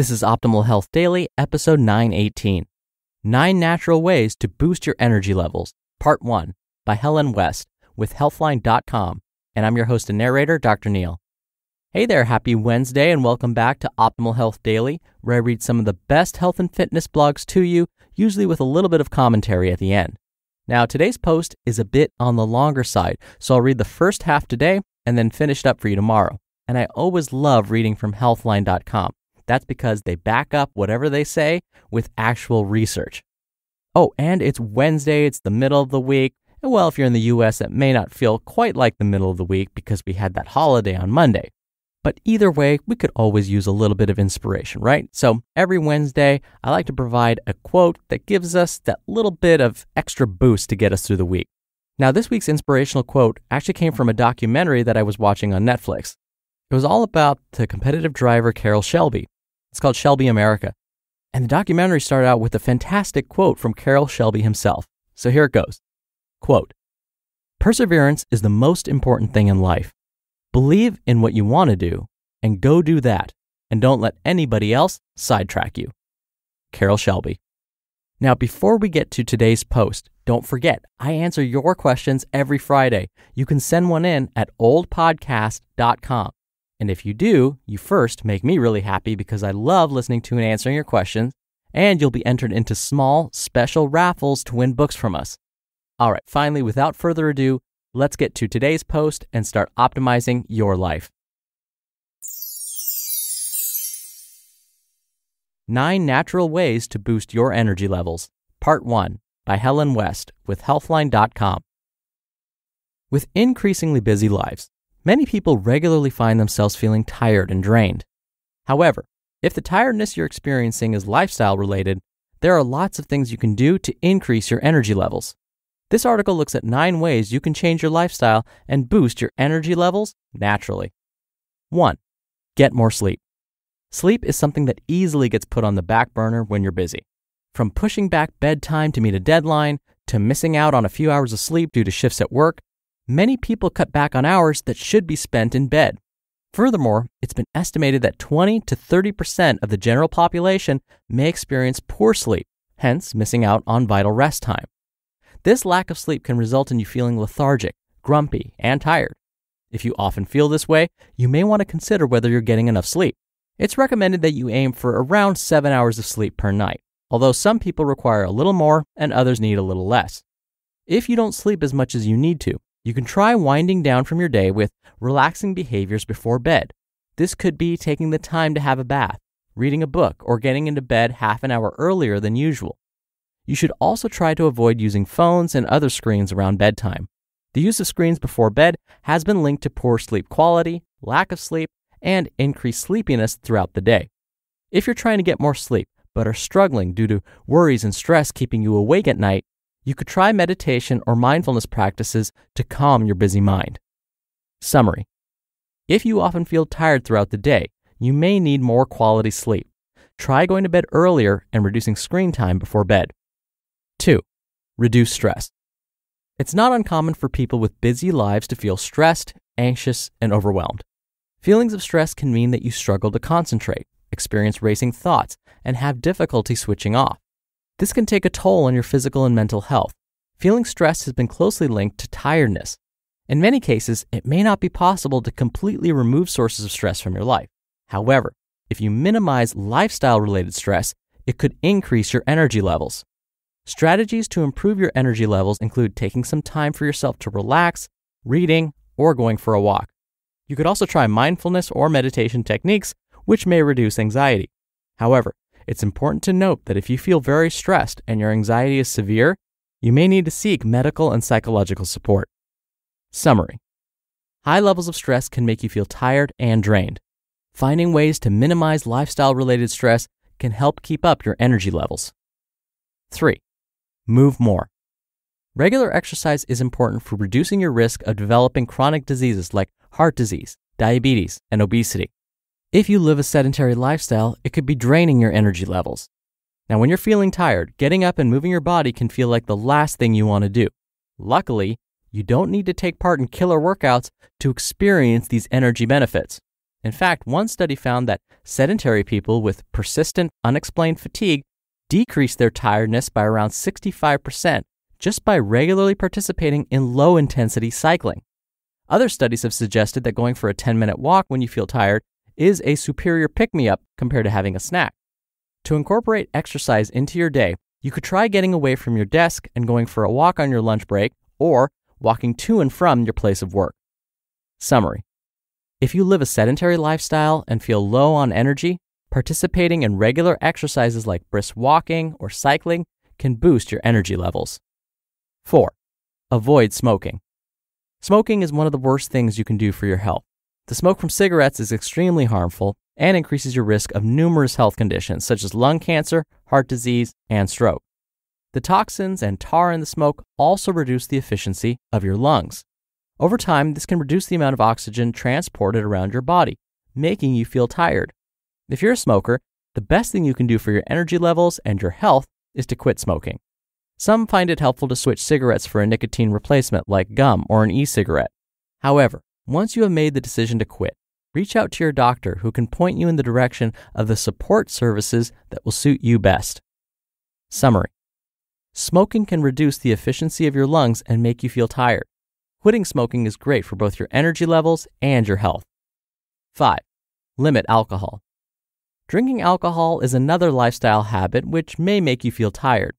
This is Optimal Health Daily, episode 918 Nine Natural Ways to Boost Your Energy Levels, Part 1 by Helen West with Healthline.com. And I'm your host and narrator, Dr. Neal. Hey there, happy Wednesday, and welcome back to Optimal Health Daily, where I read some of the best health and fitness blogs to you, usually with a little bit of commentary at the end. Now, today's post is a bit on the longer side, so I'll read the first half today and then finish it up for you tomorrow. And I always love reading from Healthline.com. That's because they back up whatever they say with actual research. Oh, and it's Wednesday, it's the middle of the week. Well, if you're in the US, it may not feel quite like the middle of the week because we had that holiday on Monday. But either way, we could always use a little bit of inspiration, right? So every Wednesday, I like to provide a quote that gives us that little bit of extra boost to get us through the week. Now, this week's inspirational quote actually came from a documentary that I was watching on Netflix. It was all about the competitive driver Carroll Shelby. It's called Shelby American. And the documentary started out with a fantastic quote from Carroll Shelby himself. So here it goes. Quote, Perseverance is the most important thing in life. Believe in what you want to do and go do that, and don't let anybody else sidetrack you. Carroll Shelby. Now, before we get to today's post, don't forget, I answer your questions every Friday. You can send one in at oldpodcast.com. And if you do, you first make me really happy because I love listening to and answering your questions, and you'll be entered into small, special raffles to win books from us. All right, finally, without further ado, Let's get to today's post and start optimizing your life. Nine Natural Ways to Boost Your Energy Levels, Part 1 by Helen West with Healthline.com. With increasingly busy lives, many people regularly find themselves feeling tired and drained. However, if the tiredness you're experiencing is lifestyle related, there are lots of things you can do to increase your energy levels. This article looks at nine ways you can change your lifestyle and boost your energy levels naturally. 1. Get more sleep. Sleep is something that easily gets put on the back burner when you're busy. From pushing back bedtime to meet a deadline, to missing out on a few hours of sleep due to shifts at work, many people cut back on hours that should be spent in bed. Furthermore, it's been estimated that 20 to 30% of the general population may experience poor sleep, hence missing out on vital rest time. This lack of sleep can result in you feeling lethargic, grumpy, and tired. If you often feel this way, you may want to consider whether you're getting enough sleep. It's recommended that you aim for around 7 hours of sleep per night, although some people require a little more and others need a little less. If you don't sleep as much as you need to, you can try winding down from your day with relaxing behaviors before bed. This could be taking the time to have a bath, reading a book, or getting into bed half an hour earlier than usual. You should also try to avoid using phones and other screens around bedtime. The use of screens before bed has been linked to poor sleep quality, lack of sleep, and increased sleepiness throughout the day. If you're trying to get more sleep but are struggling due to worries and stress keeping you awake at night, you could try meditation or mindfulness practices to calm your busy mind. Summary If you often feel tired throughout the day, you may need more quality sleep. Try going to bed earlier and reducing screen time before bed. 2. Reduce stress. It's not uncommon for people with busy lives to feel stressed, anxious, and overwhelmed. Feelings of stress can mean that you struggle to concentrate, experience racing thoughts, and have difficulty switching off. This can take a toll on your physical and mental health. Feeling stressed has been closely linked to tiredness. In many cases, it may not be possible to completely remove sources of stress from your life. However, if you minimize lifestyle related stress, it could increase your energy levels. Strategies to improve your energy levels include taking some time for yourself to relax, reading, or going for a walk. You could also try mindfulness or meditation techniques, which may reduce anxiety. However, it's important to note that if you feel very stressed and your anxiety is severe, you may need to seek medical and psychological support. Summary High levels of stress can make you feel tired and drained. Finding ways to minimize lifestyle related stress can help keep up your energy levels. 3. Move more. Regular exercise is important for reducing your risk of developing chronic diseases like heart disease, diabetes, and obesity. If you live a sedentary lifestyle, it could be draining your energy levels. Now, when you're feeling tired, getting up and moving your body can feel like the last thing you want to do. Luckily, you don't need to take part in killer workouts to experience these energy benefits. In fact, one study found that sedentary people with persistent unexplained fatigue decreased their tiredness by around 65% just by regularly participating in low intensity cycling. Other studies have suggested that going for a 10 minute walk when you feel tired is a superior pick me up compared to having a snack. To incorporate exercise into your day, you could try getting away from your desk and going for a walk on your lunch break or walking to and from your place of work. Summary If you live a sedentary lifestyle and feel low on energy, participating in regular exercises like brisk walking or cycling can boost your energy levels. 4. Avoid smoking. Smoking is one of the worst things you can do for your health. The smoke from cigarettes is extremely harmful and increases your risk of numerous health conditions such as lung cancer, heart disease, and stroke. The toxins and tar in the smoke also reduce the efficiency of your lungs. Over time, this can reduce the amount of oxygen transported around your body, making you feel tired. If you're a smoker, the best thing you can do for your energy levels and your health is to quit smoking. Some find it helpful to switch cigarettes for a nicotine replacement like gum or an e cigarette. However, once you have made the decision to quit, reach out to your doctor who can point you in the direction of the support services that will suit you best. Summary Smoking can reduce the efficiency of your lungs and make you feel tired. Quitting smoking is great for both your energy levels and your health. 5. Limit alcohol. Drinking alcohol is another lifestyle habit which may make you feel tired.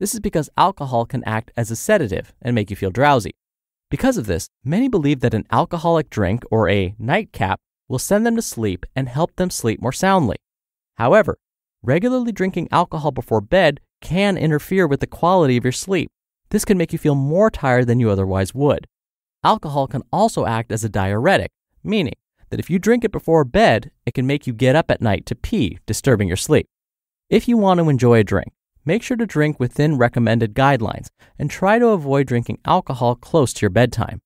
This is because alcohol can act as a sedative and make you feel drowsy. Because of this, many believe that an alcoholic drink or a nightcap will send them to sleep and help them sleep more soundly. However, regularly drinking alcohol before bed can interfere with the quality of your sleep. This can make you feel more tired than you otherwise would. Alcohol can also act as a diuretic, meaning that if you drink it before bed, it can make you get up at night to pee, disturbing your sleep. If you want to enjoy a drink, make sure to drink within recommended guidelines and try to avoid drinking alcohol close to your bedtime.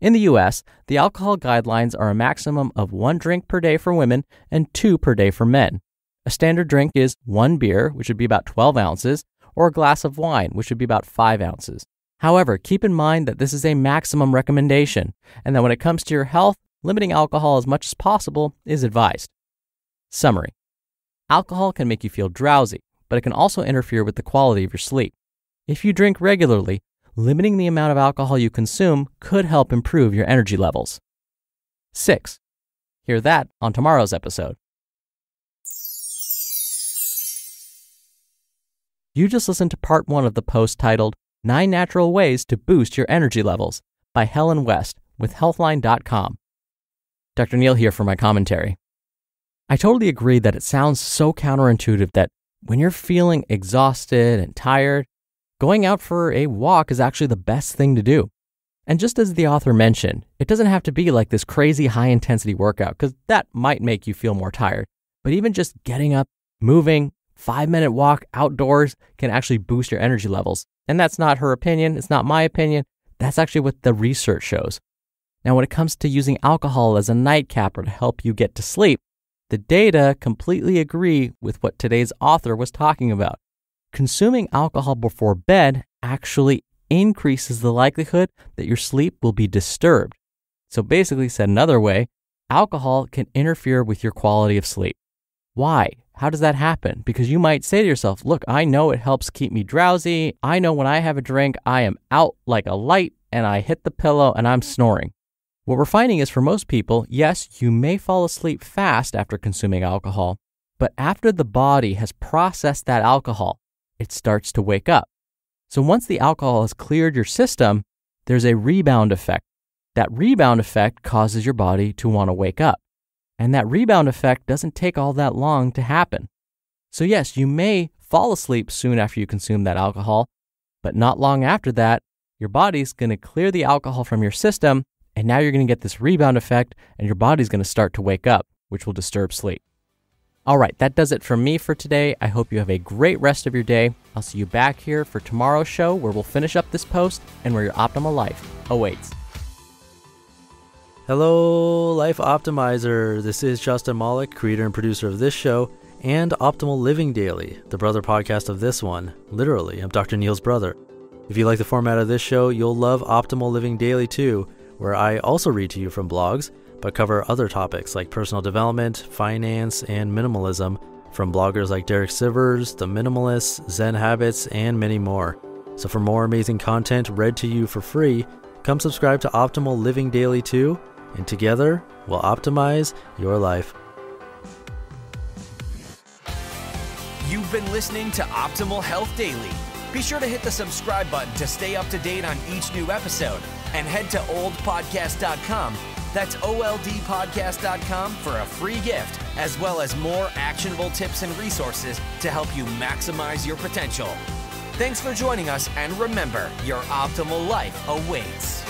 In the US, the alcohol guidelines are a maximum of one drink per day for women and two per day for men. A standard drink is one beer, which would be about 12 ounces, or a glass of wine, which would be about 5 ounces. However, keep in mind that this is a maximum recommendation, and that when it comes to your health, limiting alcohol as much as possible is advised. Summary Alcohol can make you feel drowsy, but it can also interfere with the quality of your sleep. If you drink regularly, limiting the amount of alcohol you consume could help improve your energy levels. 6. Hear that on tomorrow's episode. You just listened to part one of the post titled Nine Natural Ways to Boost Your Energy Levels by Helen West with Healthline.com. Dr. Neal here for my commentary. I totally agree that it sounds so counterintuitive that when you're feeling exhausted and tired, going out for a walk is actually the best thing to do. And just as the author mentioned, it doesn't have to be like this crazy high intensity workout because that might make you feel more tired. But even just getting up, moving, five minute walk outdoors can actually boost your energy levels. And that's not her opinion. It's not my opinion. That's actually what the research shows. Now, when it comes to using alcohol as a nightcapper to help you get to sleep, the data completely agree with what today's author was talking about. Consuming alcohol before bed actually increases the likelihood that your sleep will be disturbed. So, basically, said another way, alcohol can interfere with your quality of sleep. Why? How does that happen? Because you might say to yourself, look, I know it helps keep me drowsy. I know when I have a drink, I am out like a light and I hit the pillow and I'm snoring. What we're finding is for most people, yes, you may fall asleep fast after consuming alcohol, but after the body has processed that alcohol, it starts to wake up. So once the alcohol has cleared your system, there's a rebound effect. That rebound effect causes your body to want to wake up. And that rebound effect doesn't take all that long to happen. So, yes, you may fall asleep soon after you consume that alcohol, but not long after that, your body's going to clear the alcohol from your system and now you're going to get this rebound effect, and your body's going to start to wake up, which will disturb sleep. All right, that does it for me for today. I hope you have a great rest of your day. I'll see you back here for tomorrow's show where we'll finish up this post and where your optimal life awaits. Hello, Life Optimizer. This is Justin Malik, creator and producer of this show and Optimal Living Daily, the brother podcast of this one. Literally, I'm Dr. Neal's brother. If you like the format of this show, you'll love Optimal Living Daily too where I also read to you from blogs but cover other topics like personal development, finance, and minimalism from bloggers like Derek Sivers, The Minimalists, Zen Habits, and many more. So for more amazing content read to you for free, come subscribe to Optimal Living Daily too, and together we'll optimize your life. You've been listening to Optimal Health Daily. Be sure to hit the subscribe button to stay up to date on each new episode and head to oldpodcast.com. That's oldpodcast.com for a free gift, as well as more actionable tips and resources to help you maximize your potential. Thanks for joining us, and remember, your optimal life awaits.